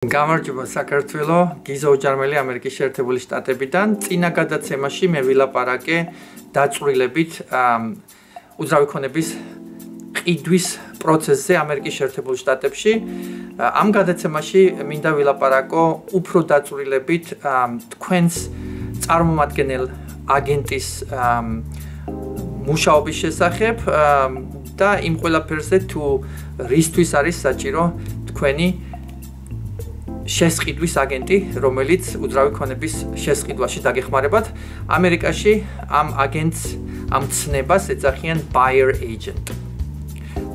გამარჯობა საქართველო, გიზო ოჯარმელი ამერიკის შეერთებული შტატებიდან. წინა გადაცემაში მე ვილაპარაკე დაწვრილებით უძრავი ქონების ყიდვის პროცესზე ამერიკის შეერთებულ შტატებში. ამ გადაცემაში მინდა ვილაპარაკო უფრო დაწვრილებით თქვენს წარმომადგენელ აგენტის მუშაობის შესახებ და იმ ყველაფერზე თუ რისთვის არის საჭირო თქვენი შესყიდვის აგენტი, რომელიც უძრავი ქონების შესყიდვაში დაგეხმარებათ. ამერიკაში ამ აგენტს ამ ცნებას ეძახიან buyer agent.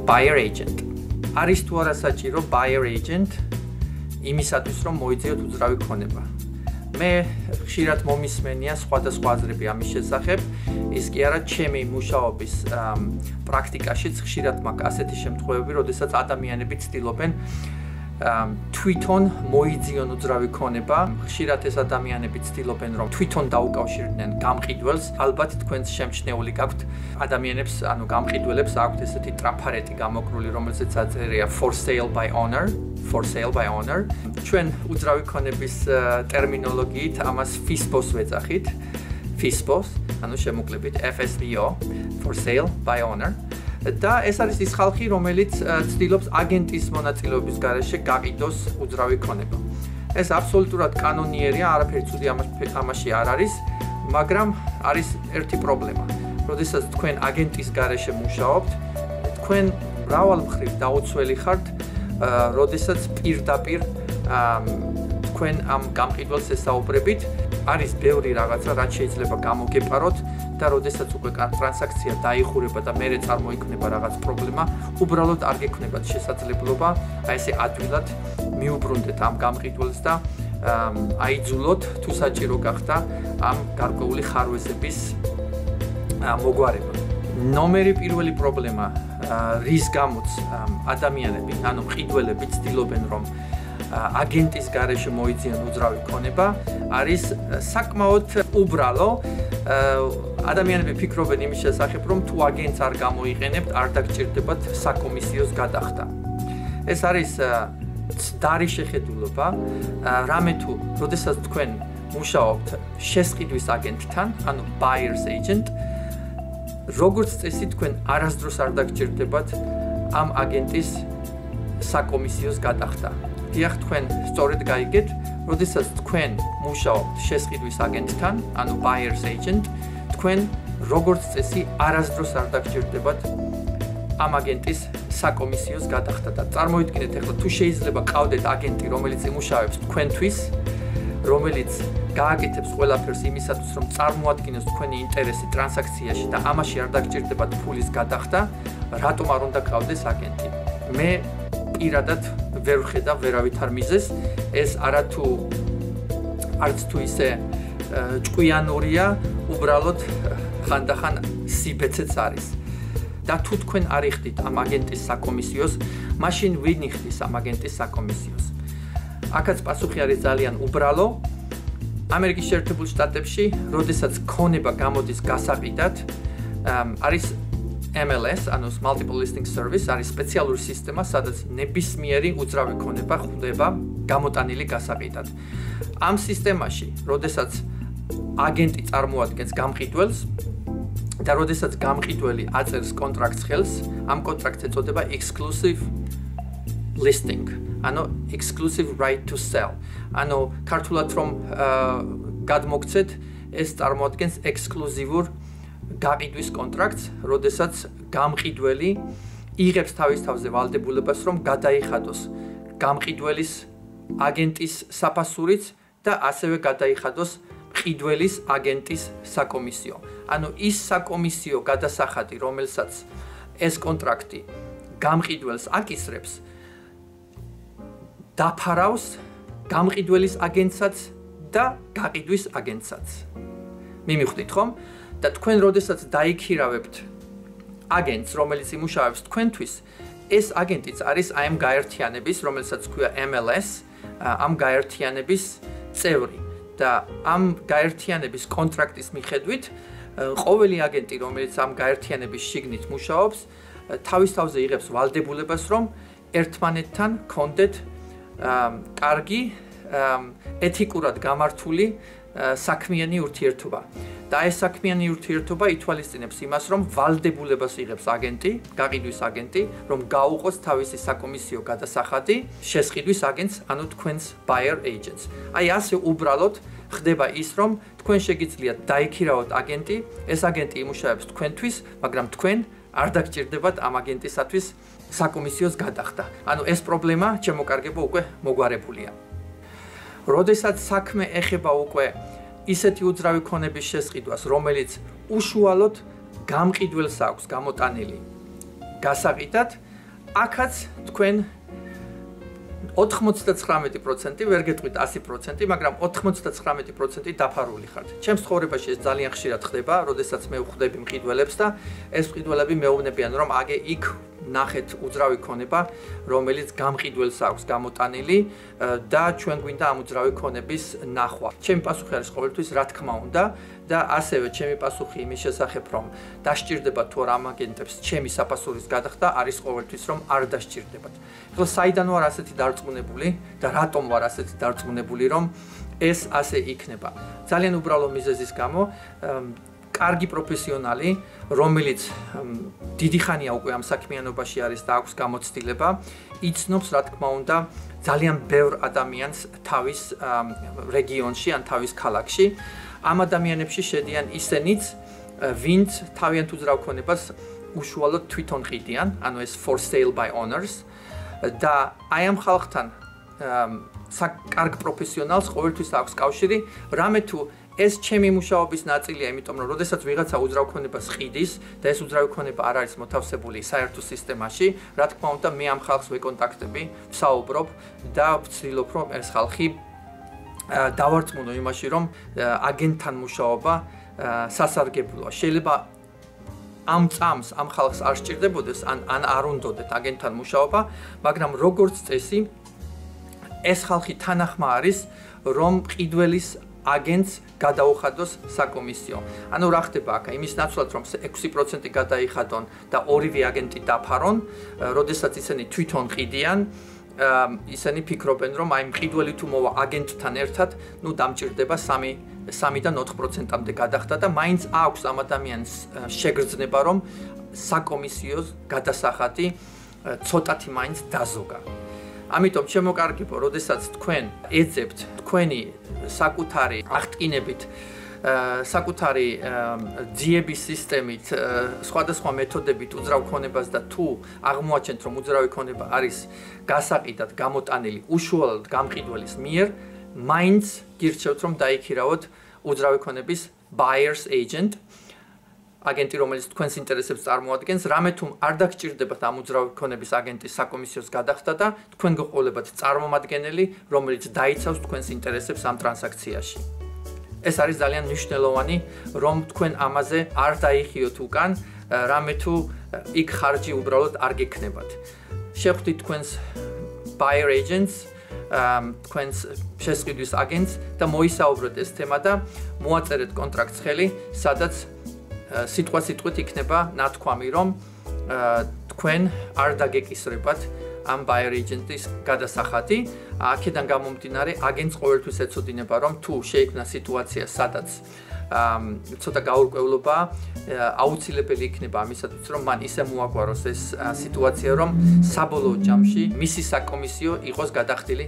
buyer agent. არის თუ არა საჭირო buyer agent იმისათვის რომ მოიძიოთ უძრავი ქონება. მე ხშირად მომისმენია სხვადასხვა აზრები ამის შესახებ. ის კი არა ჩემი მუშაობის პრაქტიკაშიც ხშირად მაქვს ასეთი შემთხვევები, როდესაც ადამიანები ცდილობენ თვითონ მოიძიონ უძრავი ქონება. ხშირად ეს ადამიანები ცდილობენ რომ თვითონ დაუკავშირდნენ გამყიდველს. ალბათ თქვენს შემჩნეული გაქვთ ადამიანებს, ანუ გამყიდველებს აქვთ ესეთი ტრაფარეტი გამოკრული, რომელზეც აწერია for sale by owner, for sale by owner. ჩვენ უძრავი ქონების ტერმინოლოგიით ამას FISBOS ვეძახით. FISBOS, ანუ შემოკლებით FSBO, for sale by owner. და ეს არის ის ხალხი, რომელიც ცდილობს აგენტის მონაწილეობის გარეშე გაყიდოს უძრავი ქონება. ეს აბსოლუტურად კანონიერია, არაფერი ცუდი ამაში არ არის, მაგრამ არის ერთი პრობლემა. როდესაც თქვენ აგენტის გარეშე მუშაობთ, თქვენ მრავალ მხრივ დაუცველი ხართ, როდესაც პირდაპირ თქვენ ამ გამყიდველს ესაუბრებით, არის ბევრი რაღაცა, რაც შეიძლება გამოგეპაროთ და როდესაც უკვე ტრანზაქცია დაიხურება და მეરે წარმოიქმნება რაღაც პრობლემა, უბრალოდ არ გექნებათ შესაძლებლობა აი ესე ადვილად მიუბრუნდეთ ამ გამყიდველს და აიძულოთ თუ საჭირო გახდა ამ გარკვეული ხარვეზების მოგვარება. ნომერი პირველი პრობლემა რის გამოც ადამიანები, ანუ მყიდველები ცდილობენ რომ აგენტის garaშე მოიძიონ უძრავი ქონება, არის საკმაოდ უბრალო. ადამიანები ფიქრობენ იმის შესახებ, რომ თუ აგენტს არ გამოიყენებთ, არ დაგჭირდებათ საკომისიოს გადახდა. ეს არის დარი შეხედულობა, რამე თუ, როდესაც თქვენ მუშაობთ შესყიდვის აგენტთან, ანუ buyer's agent, როგორც წესი თქვენ არასდროს არ დაგჭირდებათ ამ აგენტის საკომისიოს გადახდა. დიახ თქვენ სწორედ გაიგეთ, როდესაც თქვენ მუშაობთ შესყიდვის აგენტთან, ანუ buyer's agent, თქვენ როგორც წესი არასდროს არ დაგჭირდებათ ამ აგენტის საკომისიოს გადახდა და წარმოიდგინეთ ახლა თუ შეიძლება ყავდეთ აგენტი, რომელიც იმუშავებს თქვენთვის, რომელიც გააკეთებს ყველაფერს იმისათვის, რომ წარმოადგინოს თქვენი ინტერესი ტრანზაქციაში და ამაში არ დაგჭირდებათ ფულის გადახდა, რატომ არ უნდა ყავდეს აგენტი? მე პირადად ვერ ხედა ვერავით არ მიზეს ეს არათუ არც თუ ისე ჭკვიანურია უბრალოდ ხანდახან სიბეცეც არის. და თუ თქვენ არიხდით ამ აგენტის საკომისიოს მაშინ ვინ იხდის ამ აგენტის საკომისიოს? აქაც პასუხი არის ძალიან უბრალო. ამერიკის შეერთებულ შტატებში როდესაც ქონება გამოდის გასაყიდად არის MLS, ანუ Multiple Listing Service არის სპეციალური სისტემა, სადაც ნებისმიერი უძრავი ქონება ხდება გამოტანილი გასაყიდად. ამ სისტემაში, როდესაც აგენტი წარმოადგენს გამყიდველს და როდესაც გამყიდველი აწერს კონტრაქტს ხელს, ამ კონტრაქტს ეწოდება exclusive listing, ანუ exclusive right to sell. ანუ ქართულად რომ გადმოგცეთ, ეს წარმოადგენს ექსკლუზიურ გაყიდვის კონტრაქტს, როდესაც გამყიდველი იღებს თავის თავზე ვალდებულებას, რომ გადაიხადოს გამყიდველის აგენტის საფასურით და ასევე გადაიხადოს ყიდველის აგენტის საკომისიო. ანუ ის საკომისიო გადასახადი, რომელსაც ეს კონტრაქტი გამყიდველს აკისრებს, დაფარავს გამყიდველის აგენტსაც და გაყიდვის აგენტსაც. მიმიხვდით ხომ? და თქვენ როდესაც დაიქირავებთ აგენტს, რომელიც იმუშავებს თქვენთვის, ეს აგენტიც არის აი ამ გაერთიანების, რომელსაც ქვია MLS, ამ გაერთიანების წევრი და ამ გაერთიანების კონტრაქტის მიხედვით ყოველი აგენტი, რომელიც ამ გაერთიანების შიგნით მუშაობს, თავის თავზე იღებს ვალდებულებას, რომ ერთმანეთთან კონდეთ კარგი ეთიკურად გამართული საქმიანი ურთიერთობა. და ეს საქმიანი ურთიერთობა ითვალისწინებს იმას, რომ ვალდებულებას იღებს აგენტი, გაყიდვის აგენტი, რომ გაუყოს თავისი საკომისიო გადასახადი შესყიდვის აგენტს, ანუ თქვენს buyer agents. აი ასე უბრალოდ ხდება ის, რომ თქვენ შეგიძლიათ დაიქირავოთ აგენტი, ეს აგენტი იმუშავებს თქვენთვის, მაგრამ თქვენ არ დაგჭირდებათ ამ აგენტისათვის საკომისიოს გადახდა. ანუ ეს პრობლემა ჩემოკარგებო უკვე მოგვარებულია. როდესაც საქმე ეხება უკვე ისეთი უძრავი ქონების შესყიდვას, რომელიც უშუალოდ გამყიდველს აქვს გამოტანილი გასაყიდად, აქაც თქვენ 99% ვერ გეტყვით 100%, მაგრამ 99% დაფარული ხართ. ჩემს ცხოვრებაში ეს ძალიან ხშირად ხდება, როდესაც მე ვხვდები მყიდველებს და ეს მყიდველები მეუბნებიან, რომ აგე იქ ნახეთ უძრავი ქონება, რომელიც გამყიდველს აქვს გამოტანილი და ჩვენ გვინდა ამ უძრავი ქონების ნახვა. ჩემი პასუხი არის ყოველთვის რა თქმა უნდა და ასევე ჩემი პასუხი იმის შესახებ, რომ დაშჭირდება თუ რა აგენტებს ჩემი საფასურის გადახდა არის ყოველთვის რომ არ დაშჭირდებათ. ხო საიდან ვარ ასეთი დარწმუნებული და რატომ ვარ ასეთი დარწმუნებული, რომ ეს ასე იქნება. ძალიან უბრალო მიზეზის გამო კარგი პროფესიონალი, რომელიც დიდი ხანია უკვე ამ საქმიანობაში არის და აქვს გამოცდილება, იცნობს რა თქმა უნდა ძალიან ბევრ ადამიანს თავის რეგიონში ან თავის ქალაქში. ამ ადამიანებში შედიან ისინიც, ვინც თავიანთ უძრავ ქონებას უშუალოდ თვითონ ყიდიან, ანუ ეს for sale by owners და აი ამ ხალხთან საკარგ პროფესიონალს ყოველთვის აქვს კავშირი, რამე თუ ეს ჩემი მუშაობის ნაწილია, იმიტომ რომ როდესაც ვიღაცა უძრავქონებას ყიდის და ეს უძრავქონება არ არის მოთავსებული საერთო სისტემაში, რა თქმა უნდა, მე ამ ხალხს ვეკონტაქტები, ვსაუბრობ და ვცდილობ რომ ეს ხალხი დავარწმუნო იმაში, რომ აგენტთან მუშაობა სასარგებლოა. შეიძლება ამ წამს ამ ხალხს არ სჭირდებოდეს ან ან არ უნდოდეთ აგენტთან მუშაობა, მაგრამ როგორც წესი ეს ხალხი თანახმა არის რომ ყიდველის აგენტს გადაუხადოს საკომისიო. ანუ რა ხდება აქ? იმის ნაცვლად რომ 6% გადაიხადონ და ორივე აგენტი დაფარონ, როდესაც ისინი თვითონ ყიდიან, ისინი ფიქრობენ რომ აი მყიდველი თუ მოვა აგენტთან ერთად, ნუ დამჭირდება 3 3-დან 4%-ამდე გადახდა და მაინც აქვს ამ ადამიანს შეგრძნება რომ საკომისიოს გადასახადი ცოტათი მაინც დაზოგა. ამიტომ შემოკარგებო, როდესაც თქვენ ეძებთ თქვენი საკუთარი აღტკინებით საკუთარი ძიების სისტემით სხვადასხვა მეთოდებით უძრავ ქონებას და თუ აღმოაჩენთ რომ უძრავი ქონება არის გასაყიდად გამოტანილი უშუალოდ გამყიდველის მიერ მაინც გირჩევთ რომ დაიქირავოთ უძრავი ქონების buyers agent აგენტი რომელიც თქვენს ინტერესებს წარმოადგენს, რამე თუ არ დაგჭირდებათ ამ უძრავი ქონების აგენტის საკომისიოს გადახდა და თქვენ გყოლებათ წარმომადგენელი, რომელიც დაიცავს თქვენს ინტერესებს ამ ტრანზაქციაში. ეს არის ძალიან მნიშვნელოვანი, რომ თქვენ ამაზე არ დაიხიოთ უკან, რამე თუ იქ ხარჯი უბრალოდ არ გექნებათ. შეხვდით თქვენს buyer agents თქვენს შესყიდვის აგენტს და მოისაუბროთ ეს თემა და მოაწერეთ კონტრაქტს ხელი, სადაც სიტყვა სიტყვით იქნება ნათქვამი, რომ თქვენ არ დაგეკისრებათ ამ buyer agent-ის გადასახადი. აქედან გამომდინარე, აგენტს ყოველთვის ეცოდინება, რომ თუ შეიქმნა სიტუაცია, სადაც ცოტა გაურკვევლობა აუცილებელი იქნება ამისათვის, რომ მან ისე მოაგვაროს ეს სიტუაცია, რომ საბოლოო ჯამში მისი საკომისიო იყოს გადახდილი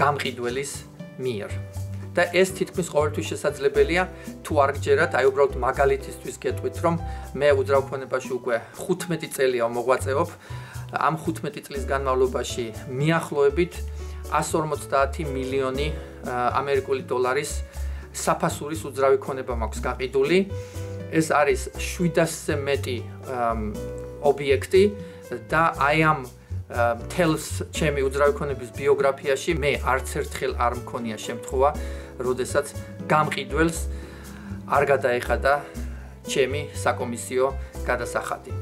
გამყიდველის მიერ. და ეს თითქმის ყოველთვის შესაძლებელია თუ არ გჯერათ, აი უბრალოდ მაგალითისთვის გეტყვით, რომ მე უძრავქონებაში უკვე 15 წელია მოღვაწეობ. ამ 15 წლის განმავლობაში მიახლოებით 150 მილიონი ამერიკული დოლარის საფასურის უძრავი ქონება მაქვს გაყიდული. ეს არის 700-ზე მეტი ობიექტი და აი ამ თელს ჩემი უძრავი ქონების ბიოგრაფიაში მე არც ერთხელ არ მქონია შემთხვევა, როდესაც გამყიდველს არ გადაეხადა ჩემი საკომისიო გადასახადი.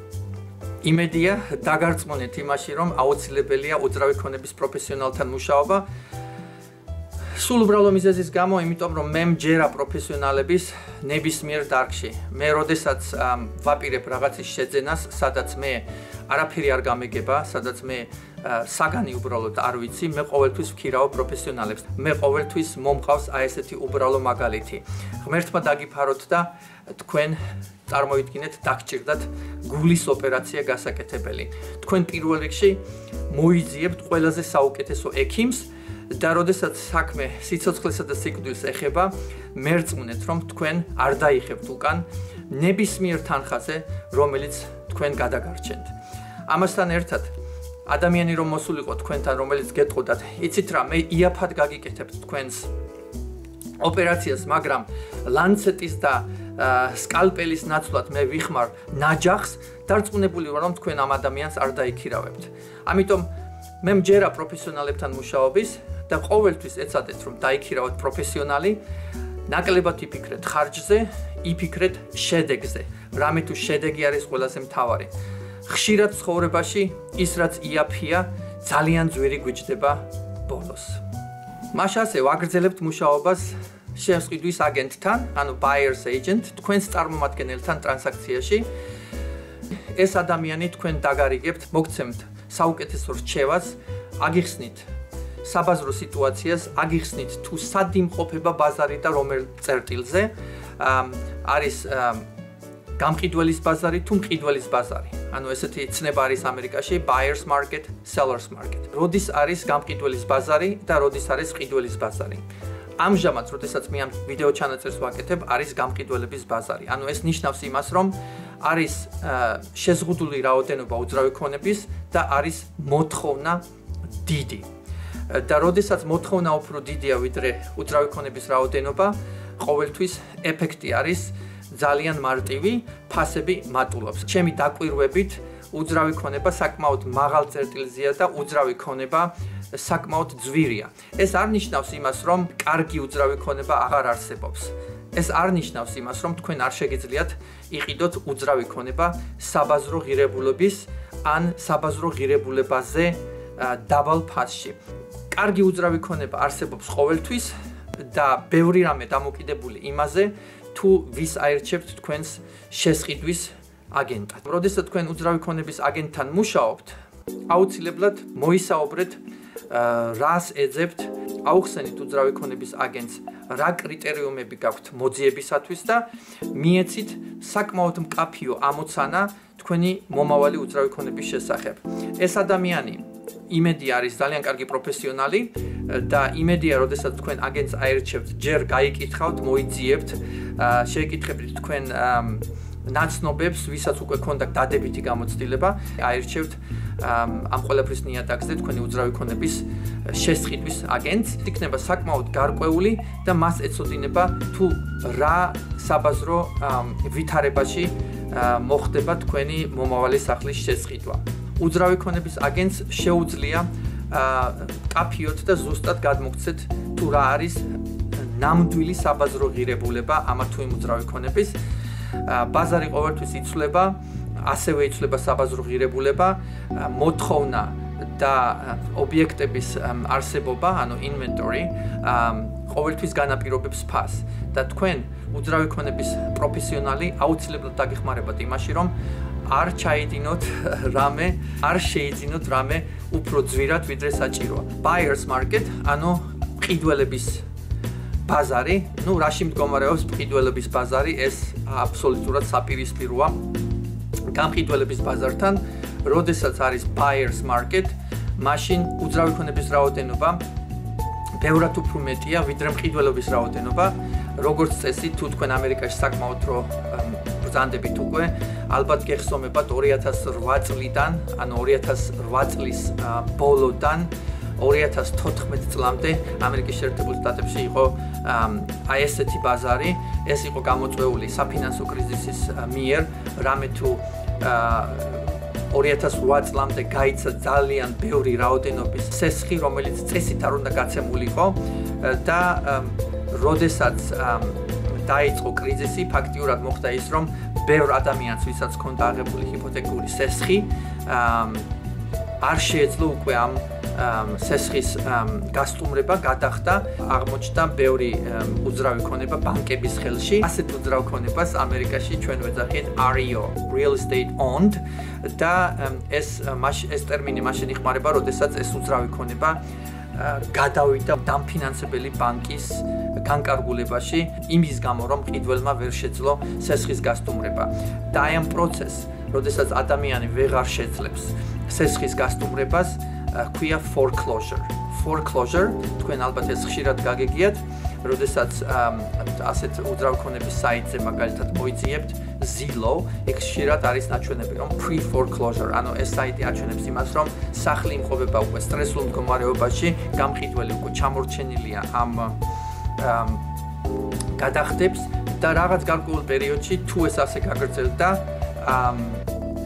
იმედია დაგარწმუნეთ იმაში, რომ აუცილებელია უძრავი ქონების პროფესიონალთან მუშაობა. სულ უბრალო მიზეზის გამო, იმიტომ რომ მე მჯერა პროფესიონალების ნებისმიერ დარგში. მე როდესაც ვაპირებ რაღაცის შეძენას, სადაც მე არაფერი არ გამეგება, სადაც მე საგანი უბრალოდ არ ვიცი, მე ყოველთვის ვქირავ პროფესიონალებს. მე ყოველთვის მომყავს აი ესეთი უბრალო მაგალითი. ღმერთმა დაგიფაროთ და თქვენ წარმოიდგინეთ დაგჭირდათ გულის ოპერაცია გასაკეთებელი. თქვენ პირველ რიგში მოიძიებთ ყველაზე საუკეთესო ექიმს და როდესაც საქმე სიცოცხლესა და სიკვდილს ეხება, მერწმუნეთ რომ თქვენ არ დაიხებთ უკან ნებისმიერ თანხაზე, რომელიც თქვენ გადაგარჩენთ. ამასთან ერთად ადამიანი რომ მოსულიყო თქვენთან, რომელიც გეტყოდათ, იცით რა, მე იაფად გაგიკეთებთ თქვენს ოპერაციას, მაგრამ ლანცეტის და სკალპელის ნაცვლად მე ვიხმარ ნაჯახს, დარწმუნებული ვარ, რომ თქვენ ამ ადამიანს არ დაიქირავებთ. ამიტომ მე მჯერა პროფესიონალებთან მუშაობის და ყოველთვის ეცადეთ, რომ დაიქირავოთ პროფესიონალი. ნაკლებად იფიქრეთ ხარჯზე, იფიქრეთ შედეგზე. რამე თუ შედეგი არის ყველაზე მთავარი. ხშირად ცხოვრებაში ის რაც იაფია, ძალიან ძვირი გვიჭდება ბონუს. მაშასე ვაგრძელებთ მუშაობას შეესყიდვის აგენტთან, ანუ buyer's agent, თქვენს წარმომადგენელთან ტრანზაქციაში. ეს ადამიანი თქვენ დაგარიგებთ, მოგცემთ საუკეთესო რჩევას, აგიხსნით საბაზრო სიტუაციას, აგიხსნით თუ სად იმყოფება ბაზარი და რომელ წერტილზე არის გამყიდველის ბაზარი თუ მყიდველის ბაზარი. ანუ ესეთი ცნება არის ამერიკაში buyer's market, seller's market. როდის არის გამყიდველის ბაზარი და როდის არის ყიდველის ბაზარი? ამჟამად, როდესაც მე ამ ვიდეო ჩანაწერს ვაკეთებ, არის გამყიდველების ბაზარი. ანუ ეს ნიშნავს იმას, რომ არის შეზღუდული რაოდენობა უძრავი ქონების და არის მოთხოვნა დიდი. და როდესაც მოთხოვნა უფრო დიდია ვიდრე უძრავი ქონების რაოდენობა, ყოველთვის ეფექტი არის ძალიან მარტივი, ფასები მატულობს. ჩემი დაკვირვებით უძრავი ქონება საკმაოდ მაღალ წერტილზეა და უძრავი ქონება საკმაოდ ძვირია. ეს არ ნიშნავს იმას, რომ კარგი უძრავი ქონება აღარ არსებობს. ეს არ ნიშნავს იმას, რომ თქვენ არ შეგიძლიათ იყიდოთ უძრავი ქონება საბაზრო ღირებულების ან საბაზრო ღირებულებაზე დაბალ ფასში. კარგი უძრავი ქონება არსებობს ყოველთვის და ბევრი რამე დამოკიდებული იმაზე, თუ ვის აერჩევთ თქვენს შესყიდვის აგენტად. როდესაც თქვენ უძრავი ქონების აგენტთან მუშაობთ, აუცილებლად მოისაუბრეთ რას ეძებთ, აუხსენით უძრავი ქონების აგენტს, რა კრიტერიუმები გაქვთ მოძიებისათვის და მიეცით საკმაოდ მკაფიო ამოცანა თქვენი მომავალი უძრავი ქონების შესახებ. ეს ადამიანი იმედი არის ძალიან კარგი პროფესიონალი და იმედია, როდესაც თქვენ აგენტს აერჩევთ, ჯერ გაიკითხავთ, მოიძიებთ, შეეკითხებთ თქვენ ნაცნობებს, ვისაც უკვე ქონდა დადებითი გამოცდილება, აერჩევთ ამ ყველაფრის ნიადაგზე თქვენი უძრავი ქონების შესყიდვის აგენტს. იქნება საკმაოდ გარკვეული და მას ეცოდინება თუ რა საბაზრო ვითარებაში მოხდება თქვენი მომავალი სახლის შესყიდვა. უძრავი ქონების აგენტს შეუძლია კაფიოთ და ზუსტად გადმოგცეთ თუ რა არის ნამდვილი საბაზრო ღირებულება ამა თუ იმ უძრავი ქონების ბაზარი ყოველთვის იცვლება ასევე იცვლება საბაზრო ღირებულება მოთხოვნა და ობიექტების არსებობა ანუ inventory ყოველთვის განაპირობებს ფას. და თქვენ უძრავი ქონების პროფესიონალი აუცილებლად დაგეხმარებათ იმაში რომ არ ჩაიდინოთ რამე, არ შეიძინოთ რამე უფრო ძვირად ვიდრე საჭიროა. Buyers market, ანუ ყიდველების ბაზარი, ну, რაში მდგომარეობს ყიდველების ბაზარი, ეს აბსოლუტურად საპირისპიროა გამყიდველების ბაზართან, როდესაც არის buyers market, მაშინ უძრავი ქონების რაოდენობა ბევრად უფრო მეტია ვიდრე მყიდველობის რაოდენობა. როგორც წესი, თუ თქვენ ამერიკაში საკმაოდ რო ბრძანდებით უკვე, ალბათ გეხსომებათ 2008 წლიდან, ანუ 2008 წლის ბოლოდან 2014 წლამდე ამერიკის შეერთებულ შტატებში იყო აი ესეთი ბაზარი, ეს იყო გამოწვეული საფინანსო კრიზისის მიერ, რამე თუ 2008 წლამდე გაიცა ძალიან ბევრი რაოდენობის სესხი, რომელიც წესით არ უნდა გაცემულიყო და როდესაც დაიწყო კრიზისი, ფაქტიურად მოხდა ის, რომ ბევრ ადამიანს, ვისაც ჰქონდა აღებული ჰიპოთეკური სესხი, არ შეეძლო უკვე ამ სესხის გასტუმრება გადახდა აღმოჩნდა ბევრი უძრავი ქონება ბანკების ხელში. ასეთ უძრავ ქონებას ამერიკაში ჩვენ ვეძახით REO real estate owned და ეს ეს ტერმინი მაშინ იხმარება როდესაც ეს უძრავი ქონება გადავიდა დამფინანსებელი ბანკის განკარგულებაში. იმის გამო რომ ყიდველმა ვერ შეძლო სესხის გასტუმრება. და აი ამ პროცესს როდესაც ადამიანი ვეღარ შეძლებს სესხის გასტუმრებას ქვია foreclosure. Foreclosure თქვენ ალბათ ეს ხშირად გაგეგიათ როდესაც ასეთ უძრავქონების საიტზე მაგალითად მოიძიებთ Zillow ეს ხშირად არის ნაჩვენები რომ pre foreclosure ანუ ეს საიტი აჩვენებს იმას რომ სახლი იმყოფება უკვე სტრესულ მდგომარეობაში გამყიდველი უკვე ჩამორჩენილია ამ გადახდებს და რაღაც გარკვეულ პერიოდში თუ ეს ასე გაგრძელდა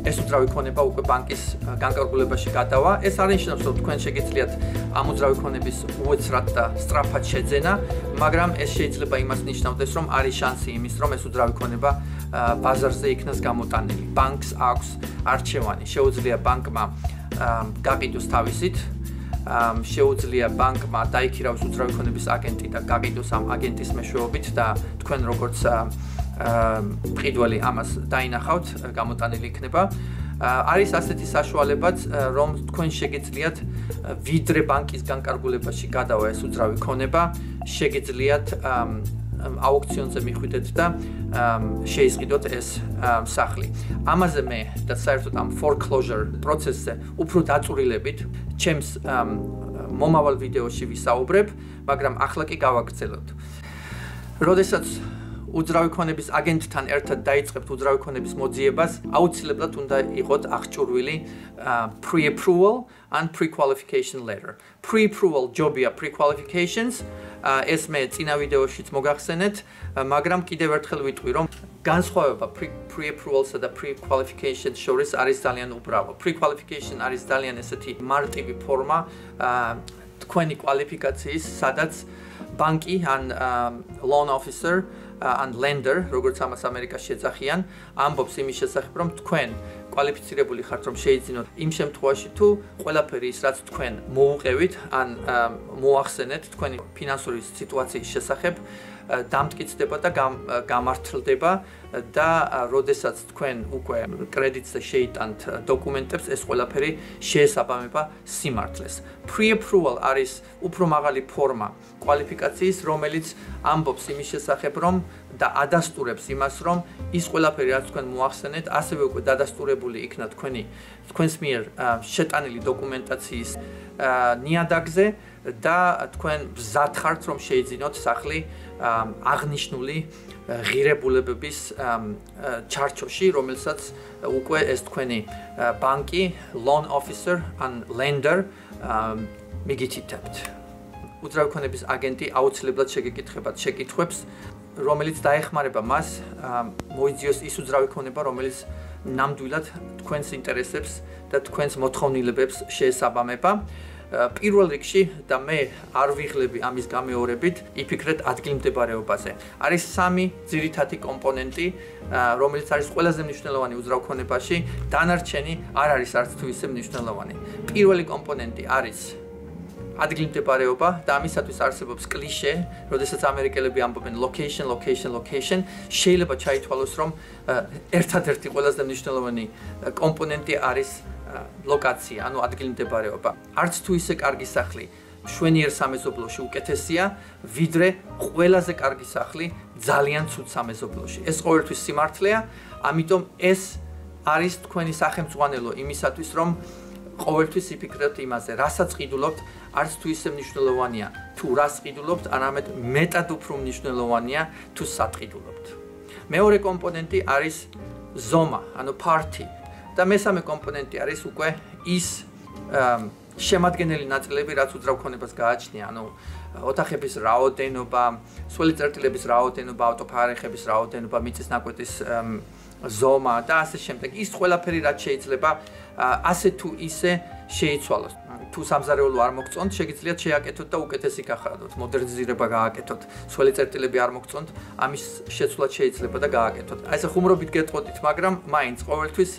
ეს უძრავი ქონება უკვე ბანკის განკარგულებაში გადავა. ეს არ ნიშნავს, რომ თქვენ შეგიძლიათ ამ უძრავი ქონების უეცრად და სწრაფად შეძენა, მაგრამ ეს შეიძლება იმას ნიშნავდეს, რომ არის შანსი იმის, რომ ეს უძრავი ქონება ბაზარზე იქნას გამოტანილი. ბანკს აქვს არჩევანი. შეუძლია ბანკმა გაყიდოს თავისით შეუძლია ბანკმა დაიქირავოს უძრავი ქონების აგენტი და გაყიდოს ამ აგენტის მეშვეობით და თქვენ როგორც ყიდველი ამას დაინახავთ, გამოტანილი იქნება. არის ასეთი საშუალებაც, რომ თქვენ შეგიძლიათ ვიდრე ბანკის განკარგულებაში გადავა ეს უძრავი ქონება, შეგიძლიათ აუქციონზე მიხვიდეთ და შეისყიდოთ ეს სახლი. ამაზე მე და საერთოდ ამ foreclosure პროცესზე უფრო დაწურილებით, ჩემს მომავალ ვიდეოში ვისაუბრებ, მაგრამ ახლა კი გავაგრძელოთ. როდესაც უძრავი ქონების აგენტთან ერთად დაიწყებთ უძრავი ქონების მოძიებას, აუცილებლად უნდა იყოთ აღჭურვილი pre-approval and pre-qualification letter. Pre-approval job-ია pre-qualifications. ეს მე წინა ვიდეოშიც მოგახსენეთ, მაგრამ კიდევ ერთხელ ვიტყვი, რომ განსხვავება pre-approval-სა და pre-qualification შორის არის ძალიან უბრალო. Pre-qualification არის ძალიან ესეთი მარტივი ფორმა თქვენი კვალიფიკაციის, სადაც ბანკი ან loan officer ან lender, როგორც ამას ამერიკაში ეძახიან, ამბობს იმის შესახებ, რომ თქვენ კვალიფიცირებული ხართ, რომ შეიძინოთ. იმ შემთხვევაში, თუ ყველაფერი ის, რაც თქვენ მოუყევით, ან მოახსენეთ თქვენი ფინანსური სიტუაციის შესახებ, დამტკიცდება და გამართლდება და როდესაც თქვენ უკვე კრედიტზე შეიტანთ დოკუმენტებს, ეს ყველაფერი შეესაბამება სიმართლეს. Pre-approval არის უფრო მაღალი ფორმა კვალიფიკაციის, რომელიც ამბობს იმის შესახებ, რომ და ადასტურებს იმას, რომ ის ყველაფერი, რაც თქვენ მოახსენეთ, ასევე უკვე დადასტურებული იქნა თქვენი თქვენს მიერ შეტანილი დოკუმენტაციის ნიადაგზე და თქვენ მზად ხართ, რომ შეიძინოთ სახლი აღნიშნული ღირებულებების ჩარჩოში, რომელსაც უკვე ეს თქვენი ბანკი, loan officer and lender მიგიჩიტებთ. უძრავი ქონების აგენტი აუცილებლად შეგეკითხებათ შეკითხვებს, რომელიც დაეხმარება მას მოიძიოს ის უძრავი ქონება, რომელიც ნამდვილად თქვენს ინტერესებს და თქვენს მოთხოვნილებებს შეესაბამება. პირველ რიგში და მე არ ვიღლები ამის გამეორებით, იფიქრეთ ადგილმდებარეობაზე. არის სამი ძირითადი კომპონენტი, რომელიც არის ყველაზე მნიშვნელოვანი უძრავქონებაში, დანარჩენი არ არის არც თუ ისე მნიშვნელოვანი. პირველი კომპონენტი არის ადგილმდებარეობა და ამისათვის არსებობს კლიშე, როდესაც ამერიკელები ამბობენ location, location, location, შეიძლება ჩაითვალოს, რომ ერთადერთი ყველაზე მნიშვნელოვანი კომპონენტი არის ლოკაცია, ანუ ადგილმდებარეობა. არც თუ ისე კარგი სახლი შვენიერ სამეზობლოში უკეთესია, ვიდრე ყველაზე კარგი სახლი ძალიან ცუდ სამეზობლოში. ეს ყოველთვის სიმართლეა, ამიტომ ეს არის თქვენი სახელმწიფო იმისათვის, რომ ყოველთვის იფიქრებთ იმაზე, რასაც ყიდულობთ, არც თუ ისე მნიშვნელოვანია, თუ რას ყიდულობთ, არამედ მეტად უფრო მნიშვნელოვანია, თუ სატყიდულობთ. მეორე კომპონენტი არის ზომა, ანუ party. და მესამე კომპონენტი არის უკვე ის შემადგენელი ნაწილები, რაც უძრავ ქონებას გააჩნია, ანუ ოთახების რაოდენობა, სველი წერტილების რაოდენობა, ავტოფარეხების რაოდენობა, მიწის ნაკვეთის ზომა და ასე შემდეგ. ის ყველაფერი რაც შეიძლება ასე თუ ისე შეიცვალოს. თუ სამზარეულო არ მოგწონთ, შეგიძლიათ შეაკეთოთ და უკეთესი გახადოთ, მოდერნიზირება გააკეთოთ. სველი წერტილები არ მოგწონთ, ამის შეცვლა შეიძლება და გააკეთოთ. აი ესე ხუმრობით გეტყოდით, მაგრამ მაინც ყოველთვის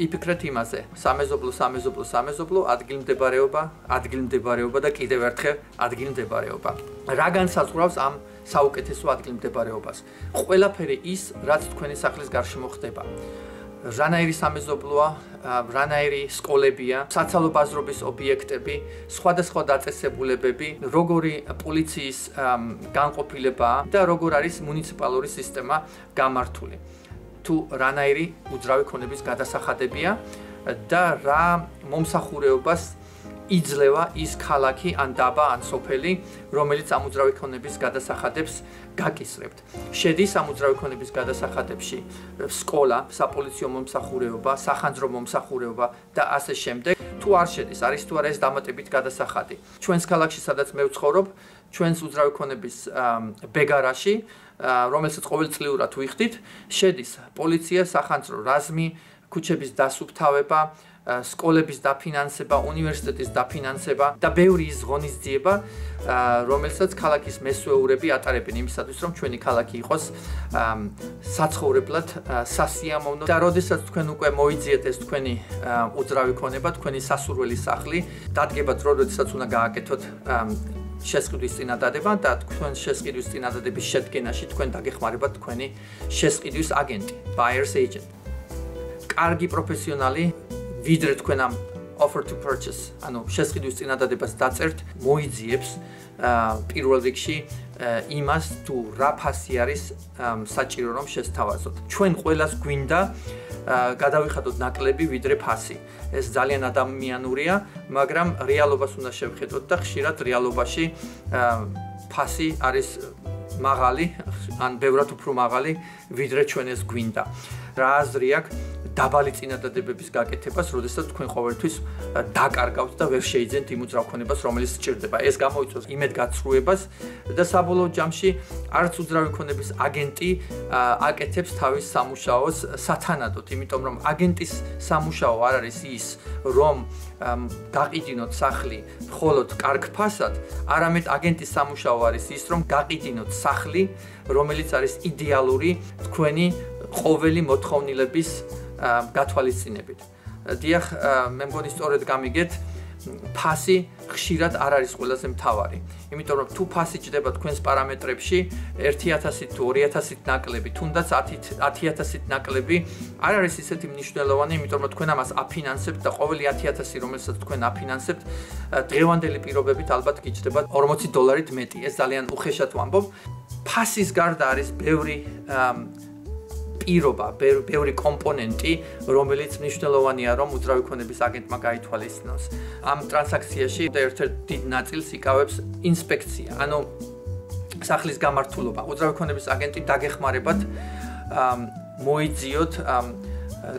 იფიქრეთ იმაზე, სამეზობლო, სამეზობლო, სამეზობლო, ადგილმდებარეობა, ადგილმდებარეობა და კიდევ ერთხელ ადგილმდებარეობა. რა განსაზღვრავს ამ საუკეთესო ადგილმდებარეობას? ყველაფერი ის, რაც თქვენი სახლის გარშემო ხდება. რანაირი სამეზობლოა, რანაირი სკოლებია, საცალო ბაზრობის ობიექტები, სხვადასხვა დაწესებულებები, როგორი პოლიციის განყოფილებაა და როგორ არის მუნიციპალური სისტემა გამართული. თუ რანაირი უძრავი ქონების გადასახადებია და რა მომსახურეობას იძლევა ის ქალაქი ან დაბა ან სოფელი, რომელიც ამუძრავი ქონების გადასახადებს გაკისრებთ. შედის ამუძრავი ქონების გადასახადებში სკოლა, საპოლიციო მომსახურეობა, სახანძრო მომსახურეობა და ასე შემდეგ. თუ არ შედის, არის თუ არა ეს დამატებით გადასახადი. ჩვენს ქალაქში, სადაც მე ვცხოვრობ, ჩვენს უძრავი ქონების ბეგარაში, რომელსაც ყოველწლიურად ვიხდით, შედის პოლიცია, სახანძრო რაზმი, ქუჩების დასუფთავება, სკოლების დაფინანსება, უნივერსიტეტის დაფინანსება და ბევრი ის ღონისძიება, რომელსაც ქალაქის მესვეურები ატარებენ იმისათვის, რომ ჩვენი ქალაქი იყოს საცხოვრებლად სასიამოვნო და როდესაც თქვენ უკვე მოიძიეთ ეს თქვენი უძრავი ქონება, თქვენი სასურველი სახლი, დადგება დრო, როდესაც უნდა გააკეთოთ შესყიდვის წინადადება და თქვენ შესყიდვის წინადადების შედგენაში თქვენ დაგეხმარებათ თქვენი შესყიდვის აგენტი, buyer's agent. კარგი პროფესიონალი ვიდრე თქვენ ამ offer to purchase, ანუ შესყიდვის წინადადებას დაწერთ, მოიძიებს პირველ რიგში იმას თუ რა ფასი არის საჭირო რომ შესთავაზოთ. ჩვენ ყოველას გვინდა გადავიხადოთ ნაკლები ვიდრე ფასი. ეს ძალიან ადამიანურია, მაგრამ რეალობას უნდა შევხედოთ და ხშირად რეალობაში ფასი არის მაღალი, ან ბევრად უფრო მაღალი ვიდრე ჩვენ ეს გვინდა. რა აზრი აქვს დაბალი წინადადებების გაკეთებას, როდესაც თქვენ ყოველთვის დაკარგავთ და ვერ შეიძენთ იმ უძრავქონებას, რომელიც სჭირდება. ეს გამოიწვევს იმედგაცრუებას და საბოლოო ჯამში არც უძრავი ქონების აგენტი აკეთებს თავის სამუშაოს სათანადოდ, იმიტომ რომ აგენტის სამუშაო არ არის ის, რომ გაყიდინოთ სახლი მხოლოდ კარგ ფასად, არამედ აგენტის სამუშაო არის ის, რომ გაყიდინოთ სახლი, რომელიც არის იდეალური თქვენი ყოველი მოთხოვნილების გათვალისწინებით. დიახ, მე მგონი სწორედ გამიგეთ, ფასი ხშირად არ არის ყველაზე მთავარი. იმიტომ რომ თუ ფასი ჯდება თქვენს პარამეტრებში 1000-ით თუ 2000-ით ნაკლები, თუნდაც 10000-ით ნაკლები, არ არის ისეთი მნიშვნელოვანი, იმიტომ რომ თქვენ ამას აფინანსებთ და ყოველი 10000, რომელსაც თქვენ აფინანსებთ, დღევანდელი პირობებით ალბათ გიჯდება 40 დოლარით მეტი. ეს ძალიან უხეშად ვამბობ. ფასის გარდა არის ბევრი პირობა, ბევრი კომპონენტი, რომელიც მნიშვნელოვანია, რომ უძრავი ქონების აგენტმა გაითვალისწინოს. ამ ტრანზაქციაში ერთ-ერთ დიდ ნაწილს იკავებს ინსპექცია, ანუ სახლის გამართულობა. უძრავი ქონების აგენტი დაგეხმარებათ მოიძიოთ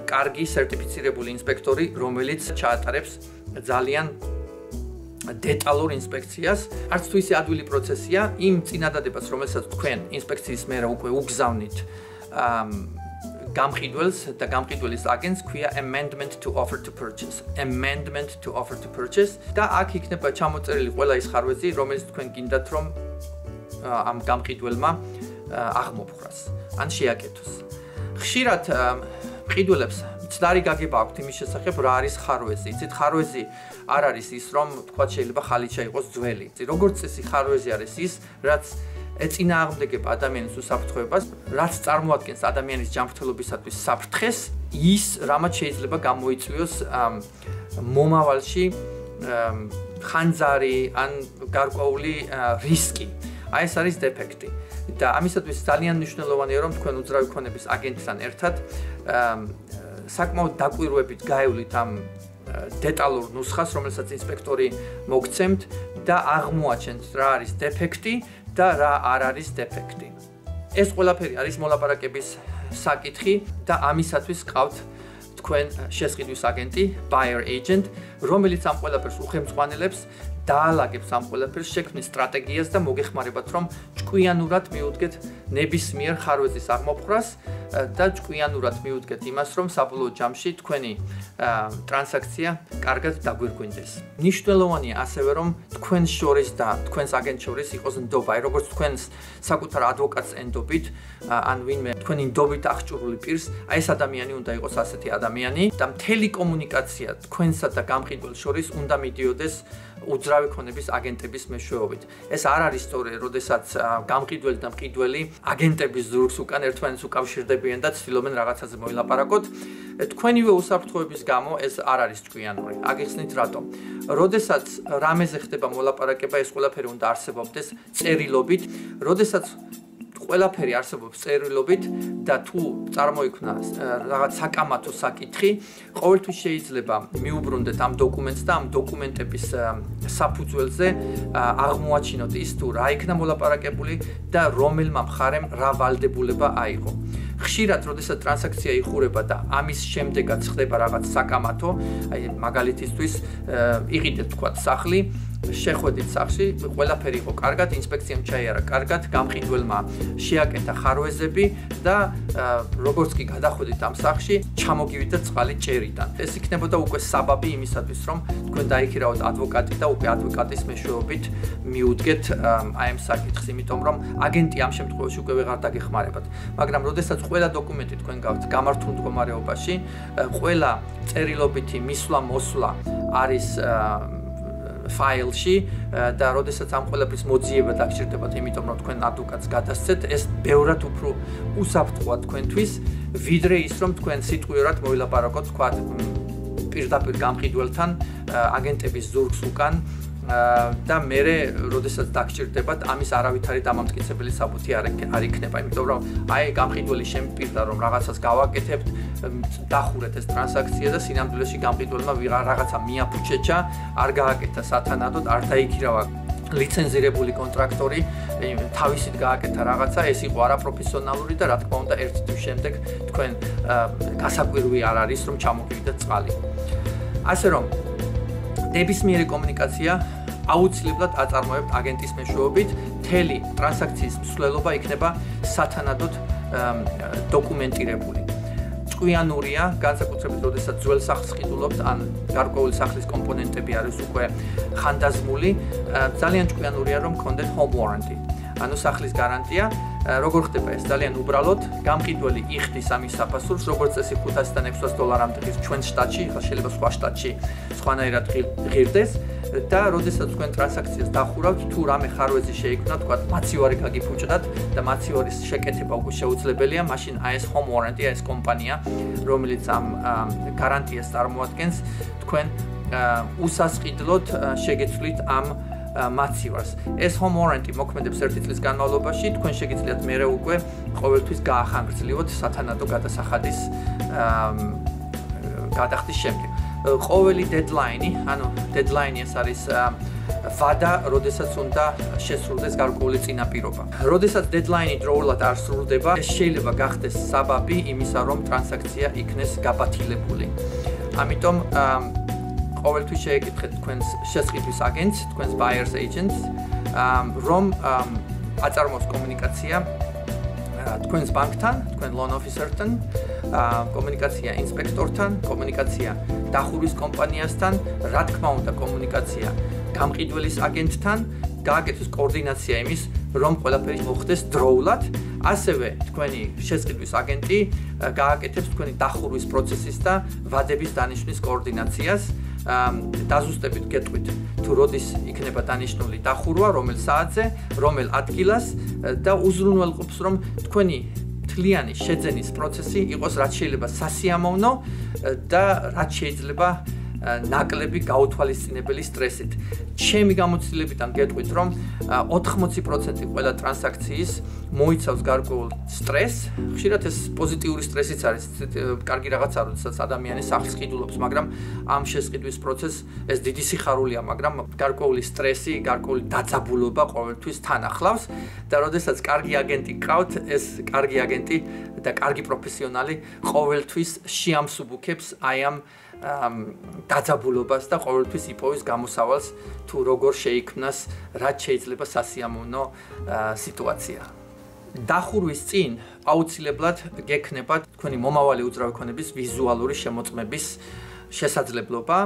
კარგი სერტიფიცირებული ინსპექტორი, რომელიც ჩაატარებს ძალიან დეტალურ ინსპექციას. არც თუ ისე ადვილი პროცესია, იმ წინადადებას, რომელსაც თქვენ ინსპექციის მერე უკვე უგზავნით, გამყიდველს და გამყიდველის აგენტს ქვია amendment to offer to purchase. amendment to offer to purchase და აქ იქნება ჩამოწერილი ყველა ის ხარვეზი, რომელიც თქვენ გინდათ რომ ამ გამყიდველმა აღმოფხვრას ან შეაკეთოს. ხშირად მყიდველებს ცდარი გაგება აქვთ იმის შესახებ რა არის ხარვეზი. იცით ხარვეზი არ არის ის რომ თქვა შეიძლება ხალიჩა იყოს ძველი. როგორც წესი ხარვეზი არის ის, რაც ეწინააღმდეგება ადამიანის უსაფრთხოებას, რაც წარმოადგენს ადამიანის ჯანმრთელობისათვის საფრთხეს, ის რამაც შეიძლება გამოიწვიოს მომავალში ხანძარი ან გარკვეული რისკი. აი ეს არის დეფექტი. და ამისათვის ძალიან მნიშვნელოვანია რომ თქვენ უძრავი ქონების აგენტთან ერთად საკმაოდ დაკვირვებით გაევლით ამ დეტალურ ნუსხას, რომელსაც ინსპექტორი მოგცემთ და აღმოაჩენთ რა არის დეფექტი და რა არ არის დეფექტი. ეს ყველაფერი არის მოლაპარაკების საკითხი და ამისათვის ყავთ თქვენ შესყიდვის აგენტი, buyer agent, რომელიც ამ ყველაფერს უხელმძღვანელებს დაალაგებს ამ ყველაფერს, შექმნის სტრატეგიას და მოგეხმარებათ, რომ ჭკვიანურად მიუდგეთ ნებისმიერ ხარვეზის აღმოფხვრას და ჭკვიანურად მიუდგეთ იმას, რომ საბოლოო ჯამში თქვენი ტრანზაქცია კარგად დაგვირგვინდეს. ნიშნულოვანია ასევე, რომ თქვენ შორის და თქვენს აგენტ შორის იყოს ნდობა, აი როგორც თქვენს საკუთარ ადვოკატს ენდობით, ან ვინმე თქვენი ნდობით აღჭურვილი პირს, აი ეს ადამიანი უნდა იყოს ასეთი ადამიანი და მთელი კომუნიკაცია თქვენსა და გამყიდველს შორის უნდა მიდიოდეს უძრავი ქონების აგენტების მეშვეობით. ეს არ არის სწორი, როდესაც გამყიდველი და მყიდველი აგენტების ზურგს უკან ერთმანეთს უკავშირდებიან და ცდილობენ რაღაცაზე მოილაპარაკოთ. თქვენივე უსაფრთხოების გამო ეს არ არის ჭკვიანური. აგიხსნით რატომ? როდესაც რამეზე ხდება მოლაპარაკება, ეს ყველაფერი უნდა არსებობდეს წერილობით, როდესაც ყველაფერი არსებობს წერილობით და თუ წარმოიქმნა რაღაც საკამათო საკითხი, ყოველთვის შეიძლება მიუბრუნდეთ ამ დოკუმენტს და ამ დოკუმენტების საფუძველზე აღმოაჩინოთ ის თუ რა იქნა მოლაპარაკებული და რომელმა მხარემ რა ვალდებულება აიღო. ხშირად, როდესაც ტრანზაქცია იხურება და ამის შემდეგაც ხდება რაღაც საკამათო, აი მაგალითისთვის იყიდეთ თქვა სახლი, შეხვედით სახში, ყველაფერი იყო კარგად, ინსპექციამ ჩაიარა კარგად, გამყიდველმა შეაკეთა ხარვეზები და როგორც კი გადახვედით ამ სახში, ჩამოგივით და წყალი ჭერიდან. ეს იქნებოდა უკვე საბაბი იმისათვის, რომ თქვენ დაიქირავოთ ადვოკატი და უკვე ადვოკატის მეშვეობით მიუდგეთ აი ამ საკითხს, იმიტომ რომ აგენტი ამ შემთხვევაში უკვე ვეღარ დაგეხმარებათ. მაგრამ როდესაც ყველა დოკუმენტი თქვენ გაქვთ გამართულ მდგომარეობაში, ყველა წერილობითი მისვლა-მოსვლა არის ფაილში და როდესაც ამ ყველაფრის მოძიება დაგჭირდებათ, იმიტომ რომ თქვენ ადვოკატს გადასცეთ, ეს ბევრად უფრო უსაფრთხოა თქვენთვის, ვიდრე ის რომ თქვენ სიტყვიერად მოილაპარაკოთ თქვა პირდაპირ გამყიდველთან აგენტების ზურგს უკან და მე როდესაც დაგჭირდებათ ამის არავითარი დამამტკიცებელი საბუთი არ არ იქნება. იმიტომ რომ აი გამყიდველი შემპირდა რომ რაღაცას გავაკეთებთ დახურეთ ეს ტრანზაქცია და სინამდვილეში გამყიდველმა რაღაცა მიაფუჩეჩა არ გააკეთა სათანადოდ არ დაიქირავა ლიცენზირებული კონტრაქტორი თავისით გააკეთა რაღაცა ეს იყო არაპროფესიონალური და რა თქმა უნდა ერთ თვის შემდეგ თქვენ გასაკვირვი არ არის რომ ჩამოგივიდეთ წყალი. ასე რომ ნებისმიერი კომუნიკაცია აუცილებლად აწარმოებთ აგენტის მეშვეობით, მთელი ტრანზაქციის მსვლელობა იქნება სათანადოდ დოკუმენტირებული. ჭკვიანურია, განსაკუთრებით, როდესაც ძველ სახლს ყიდულობთ, ან გარკვეული სახლის კომპონენტები არის უკვე ხანდაზმული, ძალიან ჭკვიანურია, რომ გქონდეთ home warranty. ანუ სახლის გარანტია, როგორ ხდება ეს? ძალიან უბრალოდ, გამყიდველი იხდის ამის საფასურს, როგორც წესი 500-დან 600 დოლარამდე ღირს ჩვენ შტატში, ხა შეიძლება სხვა შტატში სხვანაირად ღირდეს და როდესაც თქვენ ტრანზაქციას დახურავთ, თუ რამე ხარვეზი შეიქმნა, თქვა მაცივარი გაგიფუჭდათ და მაცივარის შეკეთება უკვე შეუძლებელია, მაშინ აი ეს home warranty, ეს კომპანია, რომელიც ამ გარანტიას წარმოადგენს, თქვენ უსასყიდლოდ შეგეცვლით ამ მაცივარს. ეს home warranty მოქმედებს ერთი წლის განმავლობაში, თქვენ შეგიძლიათ მერე უკვე ყოველთვის გაახანგრძლივოთ სათანადო გადასახადის გადახდის შემდეგ. ყოველი deadline-ი, ანუ deadline-ი ეს არის ვადა, როდესაც უნდა შესრულდეს გარკვეული წინაპირობა. როდესაც deadline-ი დროულად არ სრულდება, ეს შეიძლება გახდეს საბაბი იმისა, რომ ტრანზაქცია იქნეს გაბათილებული. ამიტომ ყოველთვის შეეკითხეთ თქვენს შესყიდვის აგენტს, თქვენს buyers agents, რომ აწარმოოს კომუნიკაცია თქვენს ბანკთან, თქვენ loan officer-თან, კომუნიკაცია ინსპექტორთან, კომუნიკაცია დახურვის კომპანიასთან, რა თქმა უნდა კომუნიკაცია გამყიდველის აგენტთან, გააკეთოს კოორდინაცია იმის, რომ ყველაფერი მოხდეს დროულად, ასევე თქვენი შესყიდვის აგენტი გააკეთებს თქვენი დახურვის პროცესის და ვადების დანიშნვის კოორდინაციას. დაზუსტებით გეტყვით თუ როდის იქნება დანიშნული დახურვა, რომელ საათზე, რომელ ადგილას და უზრუნველყოფს რომ თქვენი თლიანი შეძენის პროცესი იყოს რაც შეიძლება სასიამოვნო და რაც შეიძლება ნაკლები გაუთვალისწინებელი სტრესით. ჩემი გამოცდილებიდან გეტყვით, რომ 80% ყველა ტრანზაქციის მოიცავს გარკვეულ სტრესს. ხშირად ეს პოზიტიური სტრესიც არის, კარგი რაღაცა, როდესაც ადამიანი სახს ყიდულობს, მაგრამ ამ შესყიდვის პროცესს ეს დიდი სიხარულია, მაგრამ გარკვეული სტრესი, გარკვეული დაძაბულობა ყოველთვის თან ახლავს და როდესაც კარგი აგენტი ყავთ, ეს კარგი აგენტი და კარგი პროფესიონალი ყოველთვის შეამსუბუქებს აი ამ დაძაბულობას და ყოველთვის იპოვის გამოსავალს თუ როგორ შეიქმნას რაც შეიძლება სასიამოვნო სიტუაცია. დახურვის წინ აუცილებლად გექნება თქვენი მომავალი უძრავი ქონების ვიზუალური შემოწმების შესაძლებლობა.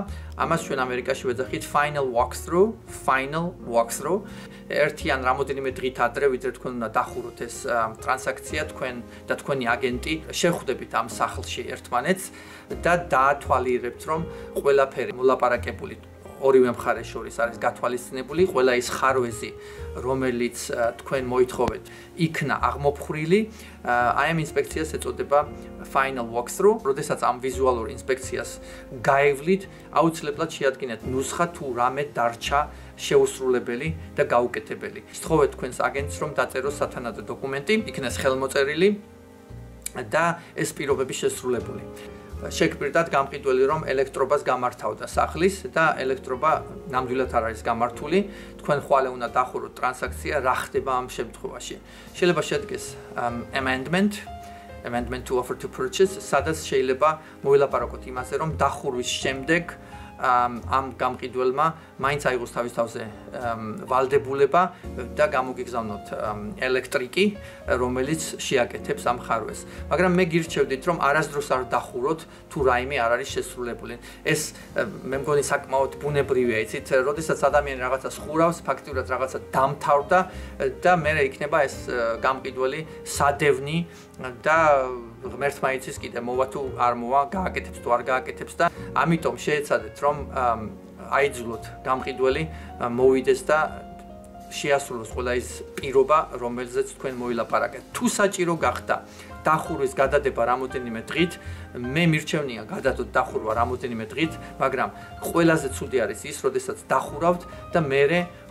ამას ჩვენ ამერიკაში ვეძახით final walkthrough, final walkthrough. ერთი ან რამოდენიმე დღით ადრე ვიდრე თქვენ უნდა დახუროთ ეს ტრანზაქცია თქვენ და თქვენი აგენტი შეხვდებით ამ სახლში ერთმანეთს და დაათვალიერებთ რომ ყველაფერი მოლაპარაკებული ორივე მხარეს შორის არის გათვალისწინებული ყველა ის ხარვეზი რომელიც თქვენ მოითხოვეთ იქნა აღმოფხრილი აი ამ ინსპექციას ეწოდება final walkthrough როდესაც ამ ვიზუალურ ინსპექციას გაევლით აუცილებლად შეადგინეთ ნუსხა თუ რამე დარჩა შეუსრულებელი და გაუკეთებელი. სწხოვეთ თქვენს აგენტს რომ დაწეროს სათანადო დოკუმენტი, იქნეს ხელმოწერილი და ეს პირობები შესრულებული. შეგვირდათ გამყიდველი რომ ელექტრობას გამართავდა სახლის და ელექტრობა ნამდვილად არ არის გამართული. თქვენ ხვალე უნდა დახუროთ ტრანზაქცია, რა ხდება ამ შემთხვევაში? შეიძლება შედგეს amendment amendment to offer to purchase, სადაც შეიძლება მოილაპარაკოთ იმაზე, რომ დახურვის შემდეგ ამ გამყიდველმა მაინც აიღოს თავის თავზე ვალდებულება და გამოგიგზავნოთ ელექტრიკი, რომელიც შეაკეთებს ამ ხარვეს. მაგრამ მე გირჩევდით, რომ არასდროს არ დახუროთ თუ რაიმე არ არის შესრულებული. ეს მე მგონი საკმაოდ ბუნებრივია, იცით, როდესაც ადამიანი რაღაცას ხურავს, ფაქტიურად რაღაცა დამთავრდა და მე იქნება ეს გამყიდველი სადევნი და ღმერთმა იცის კიდე მოვა თუ არ მოვა, გააკეთებს თუ არ გააკეთებს და ამიტომ შეეცადეთ რომ აიძულოთ გამყიდველი მოვიდეს და შეასრულოს ყველა ის პირობა, რომელზეც თქვენ მოილაპარაკეთ. თუ საჭირო გახდა დახურვის გადადება რამოდენიმე დღით, მე მირჩევნია გადადოთ დახურვა რამოდენიმე დღით, მაგრამ ყველაზე ცუდი არის ის, როდესაც დახურავთ და მე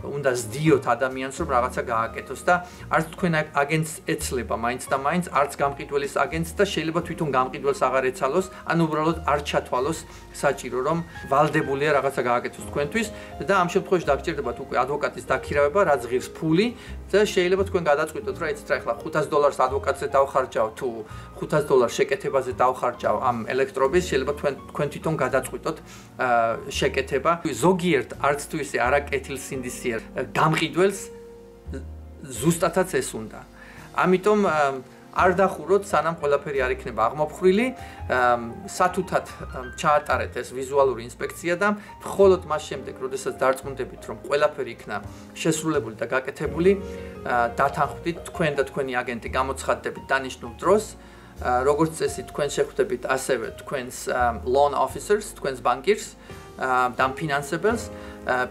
უნდა ზდიოთ ადამიანს რომ რაღაცა გააკეთოს და არც თქვენ აგენტს ეცლება მაინც და მაინც არც გამყიდველის აგენტს და შეიძლება თვითონ გამყიდველს აღარ ეცალოს, ან უბრალოდ არ ჩათვალოს საჭირო რომ ვალდებულია რაღაცა გააკეთოს თქვენთვის და ამ შემთხვევაში დაგჭირდებათ უკვე ადვოკატის დაქირავება, რაც ღირს ფული და შეიძლება თქვენ გადაწყვიტოთ რა იცით რა ახლა 500 დოლარს ადვოკატზე დავხარჯავ თუ 500 დოლარს შეკეთებაზე დავხარჯავ ამ ელექტრობის შეიძლება თქვენ თქვენ თვითონ გადაწყვიტოთ შეკეთება. ზოგიერთ არც თუ ისე არაკეთილსინდისიერ გამყიდველს ზუსტათაც ეს უნდა. ამიტომ არ დახუროთ სანამ ყველაფერი არ იქნება აღმოფხრილი სათუთად ჩაატარეთ ეს ვიზუალური ინსპექცია და მხოლოდ მას შემდეგ როდესაც დარწმუნდებით რომ ყველაფერი იქნა შესრულებული და გაკეთებული დათანხმდით თქვენ და თქვენი აგენტი გამოცხადდებით დანიშნულ დროს როგორც წესი თქვენ შეხვდებით ასევე თქვენს loan officers, თქვენს ბანკირს, დამფინანსებელს,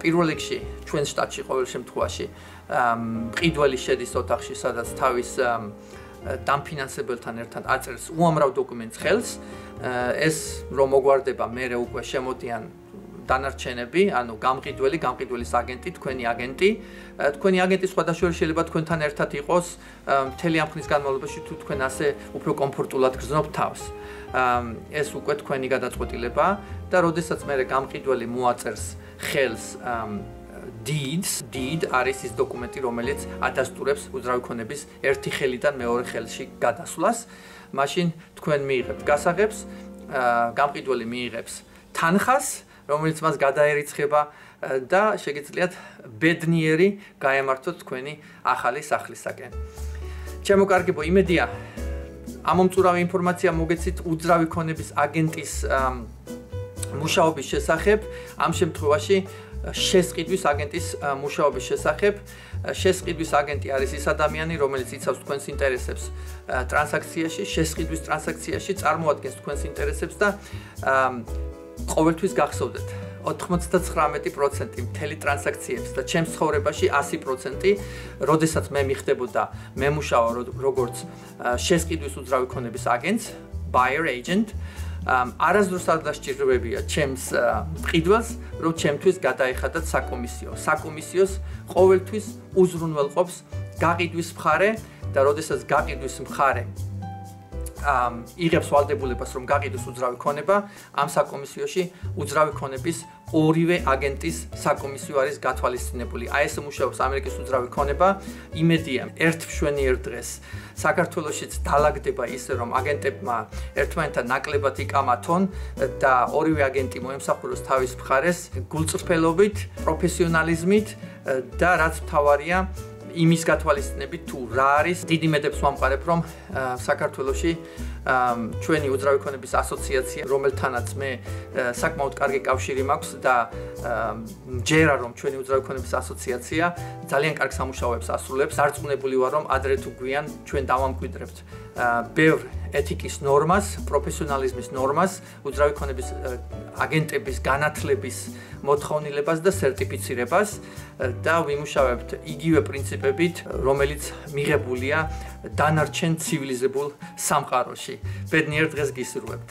პირველ რიგში ჩვენს შტატში ყოველ შემთხვევაში მყიდველი შედის ოთახში, სადაც თავის დამფინანსებელთან ერთად აწერს უამრავ დოკუმენტს ხელს. ეს რომ მოგვარდება, მე უკვე შემოდიან დანარჩენები, ანუ გამყიდველი, გამყიდველის აგენტი, თქვენი აგენტი, თქვენი აგენტი სხვადასხვა შეიძლება თქვენთან ერთად იყოს მთელი ამ ხნის განმავლობაში თუ თქვენ ასე უფრო კომფორტულად გრძნობთ თავს. ეს უკვე თქვენი გადაწყვეტილება და როდესაც მე გამყიდველი მოაწერს ხელს deeds deed არის ის დოკუმენტი რომელიც ადასტურებს უძრავი ქონების ერთი ხელიდან მეორე ხელში გადასვლას მაშინ თქვენ მიიღებთ გასაღებს გამყიდველი მიიღებს თანხას რომელიც მას გადაერიცხება და შეგიძლიათ ბედნიერი გაემართოთ თქვენი ახალი სახლისაკენ. ჩემო კარგებო, იმედია ამომწურავი ინფორმაცია მოგეცით უძრავი ქონების აგენტის მუშაობის შესახებ. ამ შემთხვევაში შესყიდვის აგენტის მუშაობის შესახებ. შესყიდვის აგენტი არის ის ადამიანი, რომელიც იცავს თქვენს ინტერესებს ტრანზაქციაში, შესყიდვის ტრანზაქციაში წარმოადგენს თქვენს ინტერესებს და ყოველთვის გახსოვდეთ 99% მთელი ტრანზაქციების და ჩემს ცხოვრებაში 100%, როდესაც მე მიხდებოდა მე მუშაო როგორც შესყიდვის უძრავი ქონების აგენტს, buyer agent, არასდროს არ დასჭირდებია ჩემს მყიდველს, რომ ჩემთვის გადაიხადათ საკომისიო. საკომისიოს ყოველთვის უზრუნველყოფს გაყიდვის მხარე და როდესაც გაყიდვის მხარე იღებს ვალდებულებას რომ გაყიდოს უძრავი ქონება ამ საკომისიოში უძრავი ქონების ორივე აგენტის საკომისიო არის გათვალისწინებული. აი ეს მუშაობს ამერიკის უძრავი ქონება. იმედია, ერთ მშვენიერ დღეს საქართველოსიც დაალაგდება ისე, რომ აგენტებმა ერთმანეთთან ნაკლებად იკამათონ და ორივე აგენტი მოემსახუროს თავის მხარეს გულწრფელობით, პროფესიონალიზმით და რაც მთავარია, იმის გათვალისწინებით თუ რა არის დიდი მედებს მომყარებ რომ საქართველოსი ჩვენი უძრავი ქონების ასოციაცია რომელთანაც მე საკმაოდ კარგი კავშირი მაქვს და ჯერა რომ ჩვენი უძრავი ქონების ასოციაცია ძალიან კარგ სამუშაოებს ასრულებს დარწმუნებული ვარ რომ ადრე თუ გვიან ჩვენ დავამკვიდრებთ ბევრ ეთიკის ნორმას პროფესიონალიზმის ნორმას უძრავი ქონების აგენტების განათლების მოთხოვნილებას და სერტიფიცირებას და ვიმუშავებთ იგივე პრინციპებით, რომელიც მიღებულია დანარჩენ ცივილიზებულ სამყაროში. ბედნიერ დღეს გისურვებთ.